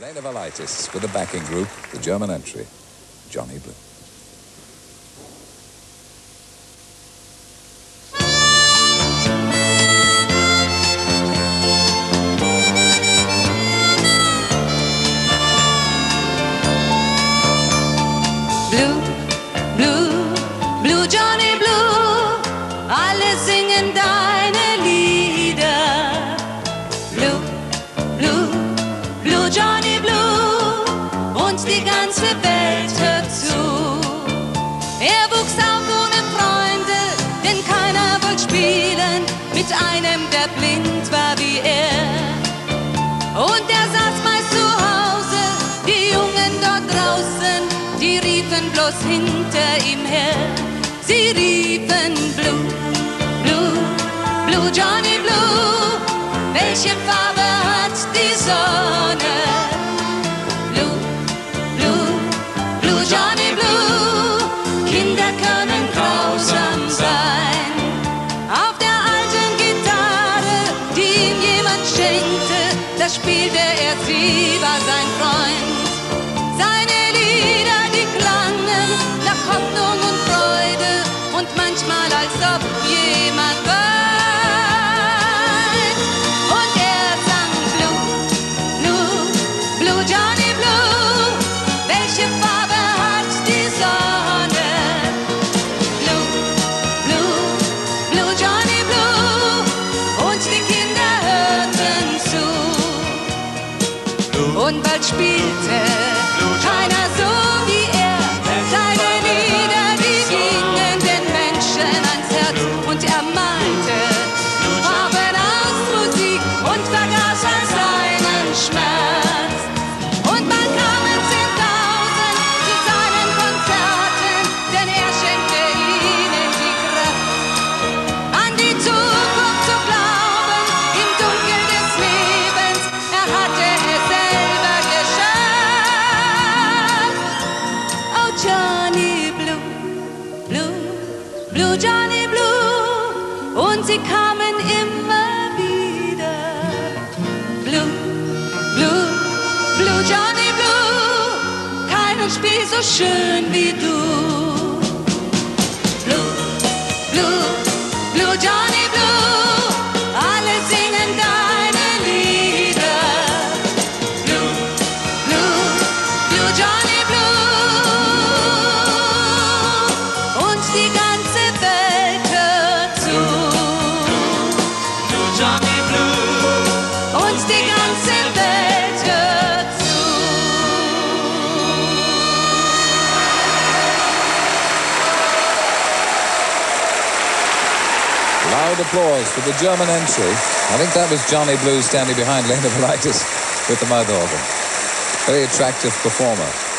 Lena Valitis with the backing group, the German entry, Johnny. Blue, ganze Welt hört zu. Er wuchs auf ohne Freunde, denn keiner wollte spielen mit einem, der blind war wie er. Und er saß meist zu Hause, die Jungen dort draußen, die riefen bloß hinter ihm her. Sie riefen Blue, Blue, Blue Johnny Blue. Welche Farbe spielte er, sie Fußball spielte. Blue Johnny Blue, und sie kamen immer wieder. Blue, Blue, Blue Johnny Blue, keinen Spiel so schön wie du. Blue Johnny Blue. Und die ganze Welt hört zu. Loud applause for the German entry. I think that was Johnny Blue standing behind Lena Valitis with the mouth organ. Very attractive performer.